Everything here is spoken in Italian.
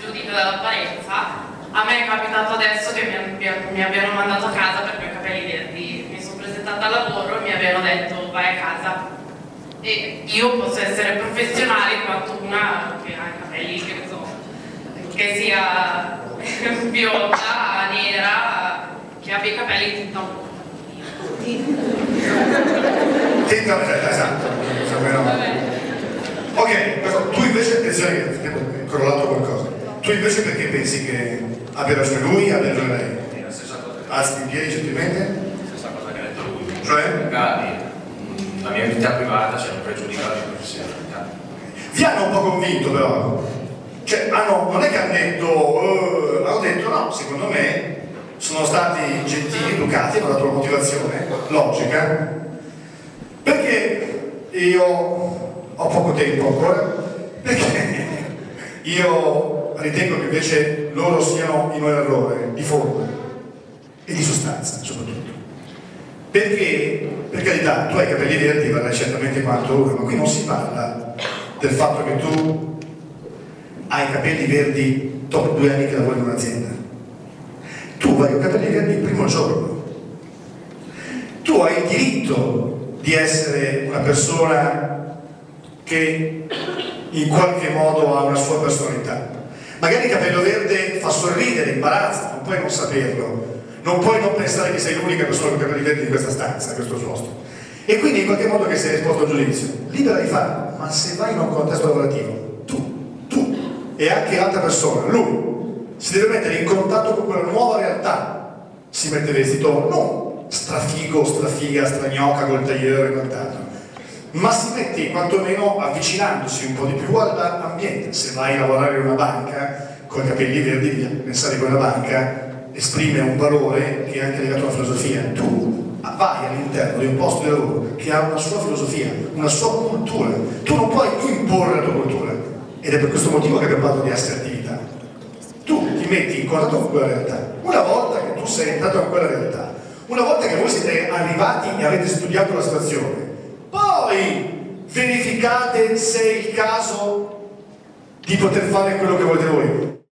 giudica dall'apparenza. A me è capitato adesso che mi, mi abbiano mandato a casa perché ho i capelli verdi. Mi sono presentata al lavoro e mi avevano detto vai a casa. E io posso essere professionale quanto una che ha i capelli, che ne so, che sia bionda, nera, che abbia i capelli tinta un po'. Tinta perfetta, esatto. Più o meno. Vabbè. Ok, questo- tu invece, attenzione che è correlato qualcosa. Tu invece perché pensi che abbia ragione lui, abbia ragione lei? La stessa cosa, Alzi in piedi gentilmente. stessa cosa che ha detto lui. Cioè? Magari mh, la mia vita privata non pregiudica la mia professionalità. Vi hanno un po' convinto però. Cioè, hanno, non è che hanno detto, eh, hanno detto no, secondo me sono stati gentili, educati, hanno dato una motivazione logica. Perché io ho poco tempo ancora, perché io ritengo che invece loro siano in un errore di forma e di sostanza soprattutto. Perché, per carità, tu hai capelli verdi, varrai certamente quanto ora, ma qui non si parla del fatto che tu hai capelli verdi dopo due anni che lavori in un'azienda. Tu hai i capelli verdi il primo giorno. Tu hai il diritto di essere una persona che in qualche modo ha una sua personalità. Magari il capello verde fa sorridere, imbarazza, non puoi non saperlo. Non puoi non pensare che sei l'unica persona con capelli verdi in questa stanza, in questo posto. E quindi in qualche modo che sei esposto a un giudizio. Libera di farlo, ma se vai in un contesto lavorativo, tu, tu e anche l'altra persona, lui, si deve mettere in contatto con quella nuova realtà. Si mette vestito non strafigo, strafiga, stragnoca col tagliere e quant'altro, ma si mette quantomeno avvicinandosi un po' di più all'ambiente. Se vai a lavorare in una banca con i capelli verdi, pensare che quella banca esprime un valore che è anche legato alla filosofia. Tu vai all'interno di un posto di lavoro che ha una sua filosofia, una sua cultura. Tu non puoi imporre la tua cultura. Ed è per questo motivo che abbiamo parlato di assertività. Tu ti metti in contatto con quella realtà. Una volta che tu sei entrato in quella realtà, una volta che voi siete arrivati e avete studiato la situazione, poi verificate se è il caso di poter fare quello che volete voi.